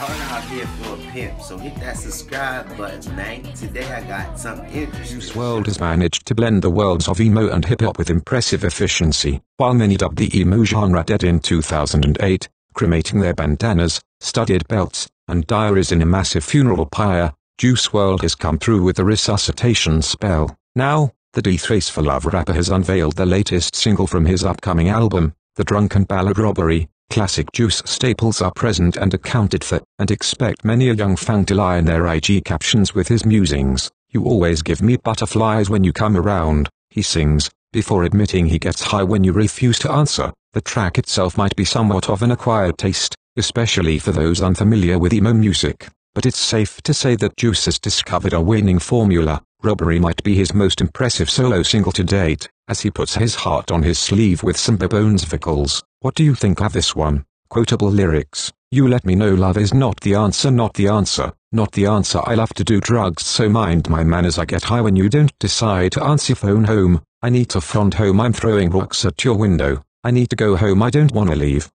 hard out here for a pimp, so hit that subscribe button, man. Today I got something interesting. Juice WRLD has managed to blend the worlds of emo and hip hop with impressive efficiency. While many dubbed the emo genre dead in 2008, cremating their bandanas, studded belts, and diaries in a massive funeral pyre, Juice WRLD has come through with a resuscitation spell. Now, the Death for Love rapper has unveiled the latest single from his upcoming album, The Drunken Ballad Robbery, Classic Juice staples are present and accounted for, and expect many a young fan to line their IG captions with his musings. You always give me butterflies when you come around, he sings, before admitting he gets high when you refuse to answer. The track itself might be somewhat of an acquired taste, especially for those unfamiliar with emo music, but it's safe to say that Juice has discovered a winning formula. Robbery might be his most impressive solo single to date, as he puts his heart on his sleeve with some bones vocals. What do you think of this one? Quotable lyrics. You let me know love is not the answer not the answer, not the answer. I love to do drugs so mind my manners. I get high when you don't decide to answer phone home, I need to front home. I'm throwing rocks at your window, I need to go home. I don't wanna leave.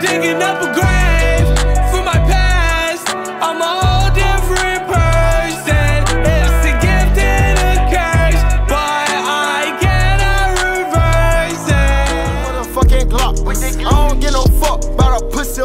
Digging up I don't get no fuck about a pussy